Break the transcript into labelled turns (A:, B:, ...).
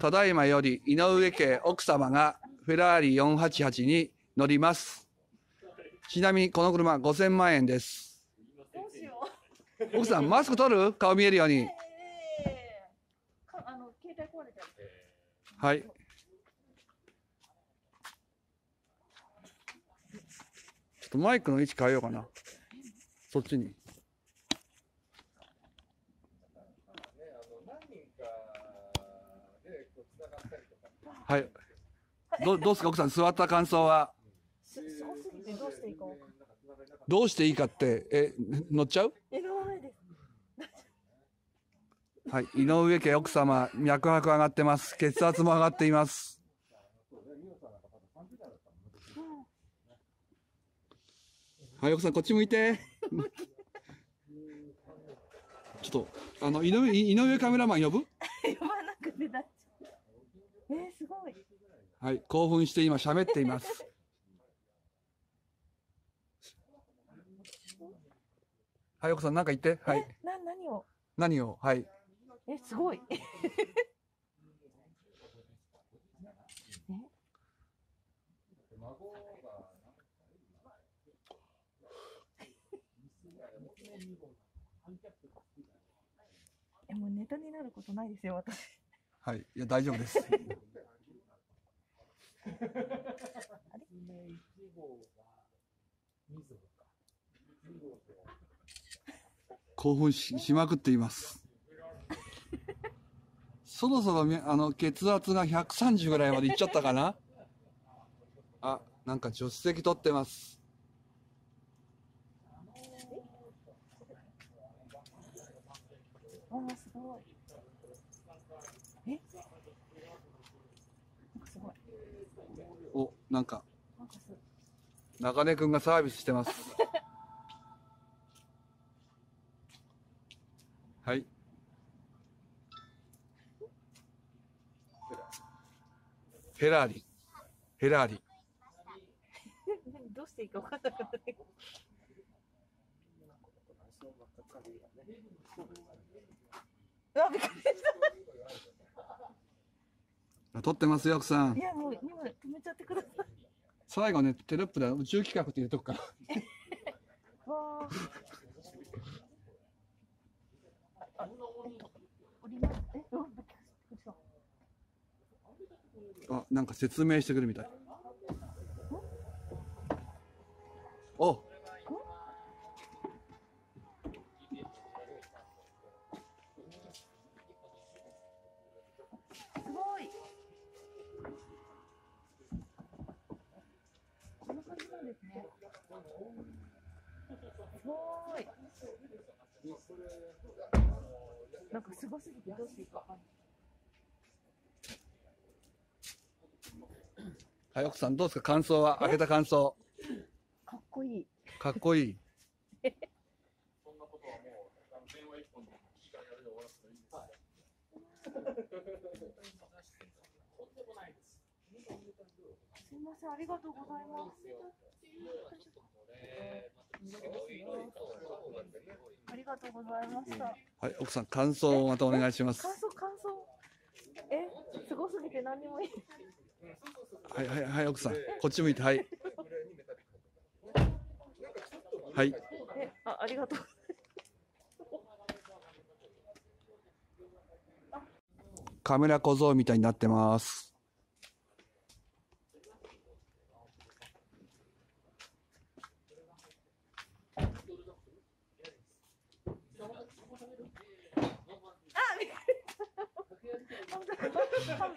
A: ただいまより井上家奥様がフェラーリ488に乗ります。ちなみにこの車5000万円です。奥さん、マスク取る？顔見えるよう。に。はい。ちょっとマイクの位置変えようかな。そっちに。はい。どどうですか奥さん座った感想は？
B: すすごすぎてどうしていいか。
A: どうしていいかってえ乗っちゃう？はい井上家奥様脈拍上がってます血圧も上がっていますはい奥さんこっち向いて ちょっとあの井上井上カメラマン呼ぶ
B: 呼ばなくて大丈夫。えー、すごい。
A: はい興奮して今喋っています。はい奥さん何か言って。はい。
B: えな何を？
A: 何を？はい。
B: えすごい。え？えもうネタになることないですよ私。
A: はいいや大丈夫です 興奮ししまくっています。そろそろあの血圧が130ぐらいまでいっちゃったかな？あなんか助手席取ってます。
B: あすごい。え？すごい。
A: おなんか
B: なんかす
A: 中根くんがサービスしてます。はい。フェラーリ。フェラーリ。
B: どうしていいか分かんなかったけど。うわびっくりし
A: 撮ってますよ奥さん
B: た。いやもう今止めちゃってください。
A: 最後ねテロップで宇宙企画って入れとくから
B: わあ。あ
A: なんか説明してくるみたいお
B: すごい。こんな感じなんですね。すごい。なんかすごすぎてどうしていいかわかんない。
A: はい奥さんどうですか？感想は？開けた感想
B: かっこいい。
A: かっこいい
B: すみません、ありがとうございます。ありがとうございました。
A: はい奥さん感想をまたお願いします
B: 感想、感想。え、すごすぎて何にもいい。
A: はいはいはい奥さんこっち向いてはいはい
B: え、あ、ありがとう。
A: カメラ小僧みたいになってます
B: あ、びっくりした。本当に勘